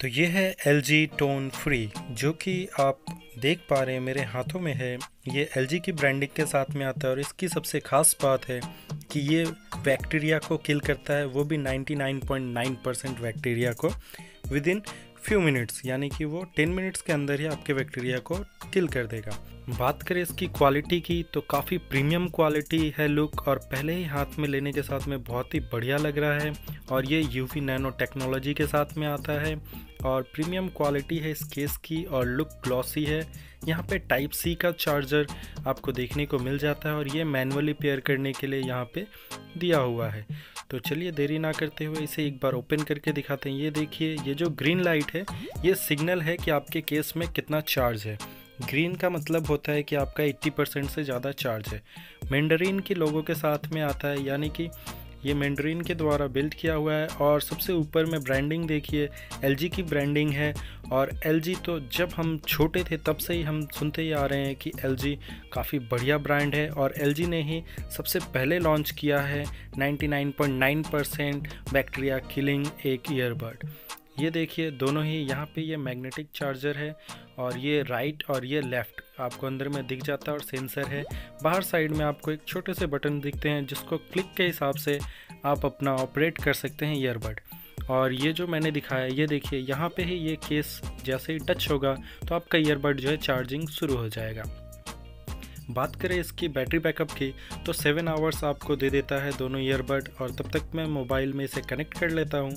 तो ये है एल जी टोन फ्री जो कि आप देख पा रहे हैं मेरे हाथों में है। ये एल जी की ब्रांडिंग के साथ में आता है और इसकी सबसे ख़ास बात है कि ये बैक्टीरिया को किल करता है, वो भी 99.9 परसेंट बैक्टीरिया को। विद इन फ्यू मिनट्स यानी कि वो टेन मिनट्स के अंदर ही आपके बैक्टीरिया को किल कर देगा। बात करें इसकी क्वालिटी की तो काफ़ी प्रीमियम क्वालिटी है लुक और पहले ही हाथ में लेने के साथ में बहुत ही बढ़िया लग रहा है और ये यूवी नैनो टेक्नोलॉजी के साथ में आता है और प्रीमियम क्वालिटी है इस केस की और लुक ग्लॉसी है। यहाँ पे टाइप सी का चार्जर आपको देखने को मिल जाता है और ये मैनुअली पेयर करने के लिए यहाँ पे दिया हुआ है। तो चलिए देरी ना करते हुए इसे एक बार ओपन करके दिखाते हैं। ये देखिए, ये जो ग्रीन लाइट है, ये सिग्नल है कि आपके केस में कितना चार्ज है। ग्रीन का मतलब होता है कि आपका 80 परसेंट से ज़्यादा चार्ज है। मैंडरीन के लोगों के साथ में आता है, यानी कि ये मैंड्रीन के द्वारा बिल्ड किया हुआ है और सबसे ऊपर में ब्रांडिंग देखिए एलजी की ब्रांडिंग है और एलजी तो जब हम छोटे थे तब से ही हम सुनते ही आ रहे हैं कि एलजी काफ़ी बढ़िया ब्रांड है और एलजी ने ही सबसे पहले लॉन्च किया है 99.9 परसेंट बैक्टीरिया किलिंग एक ईयरबड ये देखिए, दोनों ही यहाँ पे ये मैग्नेटिक चार्जर है और ये राइट और ये लेफ़्ट आपको अंदर में दिख जाता है और सेंसर है। बाहर साइड में आपको एक छोटे से बटन दिखते हैं जिसको क्लिक के हिसाब से आप अपना ऑपरेट कर सकते हैं ईयरबड और ये जो मैंने दिखाया, ये देखिए, यहाँ पे ही ये केस जैसे ही टच होगा तो आपका ईयरबड जो है चार्जिंग शुरू हो जाएगा। बात करें इसकी बैटरी बैकअप की तो सेवन आवर्स आपको दे देता है दोनों ईयरबड और तब तक मैं मोबाइल में इसे कनेक्ट कर लेता हूँ।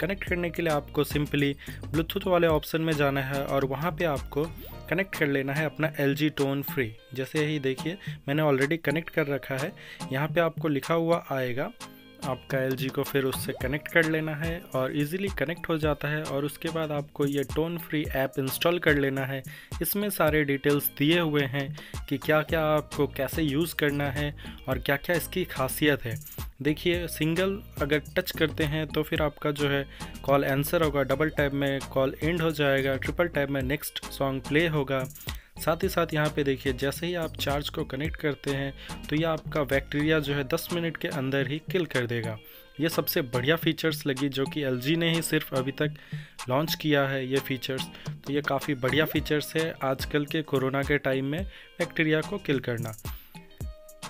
कनेक्ट करने के लिए आपको सिंपली ब्लूटूथ वाले ऑप्शन में जाना है और वहाँ पे आपको कनेक्ट कर लेना है अपना एल जी टोन फ्री जैसे ही देखिए, मैंने ऑलरेडी कनेक्ट कर रखा है। यहाँ पे आपको लिखा हुआ आएगा आपका LG को फिर उससे कनेक्ट कर लेना है और इजीली कनेक्ट हो जाता है और उसके बाद आपको ये टोन फ्री ऐप इंस्टॉल कर लेना है। इसमें सारे डिटेल्स दिए हुए हैं कि क्या क्या आपको कैसे यूज़ करना है और क्या क्या इसकी खासियत है। देखिए सिंगल अगर टच करते हैं तो फिर आपका जो है कॉल आंसर होगा डबल टैप में कॉल एंड हो जाएगा ट्रिपल टैप में नेक्स्ट सॉन्ग प्ले होगा। साथ ही साथ यहाँ पे देखिए, जैसे ही आप चार्ज को कनेक्ट करते हैं तो ये आपका बैक्टीरिया जो है 10 मिनट के अंदर ही किल कर देगा। ये सबसे बढ़िया फीचर्स लगी जो कि एलजी ने ही सिर्फ़ अभी तक लॉन्च किया है ये फीचर्स। तो ये काफ़ी बढ़िया फीचर्स है आजकल के कोरोना के टाइम में बैक्टीरिया को किल करना।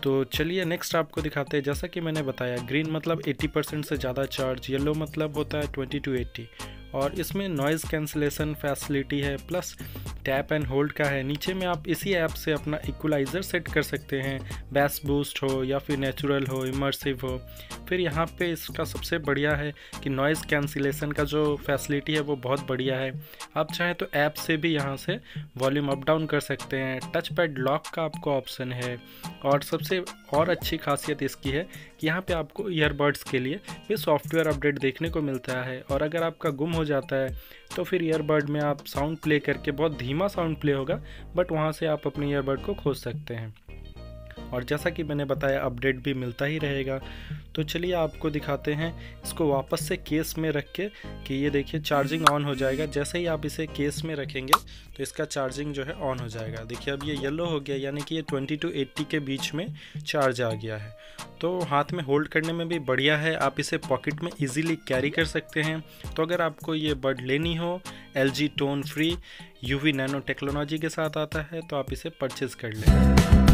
तो चलिए नेक्स्ट आपको दिखाते हैं। जैसा कि मैंने बताया, ग्रीन मतलब 80 परसेंट से ज़्यादा चार्ज, येलो मतलब होता है 20 टू 80 और इसमें नॉइज़ कैंसिलेशन फैसिलिटी है, प्लस टैप एंड होल्ड का है। नीचे में आप इसी ऐप से अपना इक्वलाइज़र सेट कर सकते हैं। बैस बूस्ट हो या फिर नेचुरल हो, इमर्सिव हो। फिर यहाँ पे इसका सबसे बढ़िया है कि नॉइज़ कैंसिलेशन का जो फैसिलिटी है वो बहुत बढ़िया है। आप चाहें तो ऐप से भी यहाँ से वॉल्यूम अप डाउन कर सकते हैं। टच पैड लॉक का आपको ऑप्शन है। और सबसे और अच्छी खासियत इसकी है कि यहाँ पे आपको ईयरबड्स के लिए भी सॉफ्टवेयर अपडेट देखने को मिलता है। और अगर आपका गुम हो जाता है तो फिर ईयरबड में आप साउंड प्ले करके बहुत धीमा साउंड प्ले होगा बट वहाँ से आप अपने ईयरबड को खोज सकते हैं। और जैसा कि मैंने बताया अपडेट भी मिलता ही रहेगा। तो चलिए आपको दिखाते हैं, इसको वापस से केस में रख के कि ये देखिए चार्जिंग ऑन हो जाएगा। जैसे ही आप इसे केस में रखेंगे तो इसका चार्जिंग जो है ऑन हो जाएगा। देखिए, अब ये येलो हो गया, यानी कि ये 20 टू 80 के बीच में चार्ज आ गया है। तो हाथ में होल्ड करने में भी बढ़िया है, आप इसे पॉकेट में ईजिली कैरी कर सकते हैं। तो अगर आपको ये बर्ड लेनी हो L G Tone Free U V nano technology के साथ आता है तो आप इसे परचेज़ कर लें।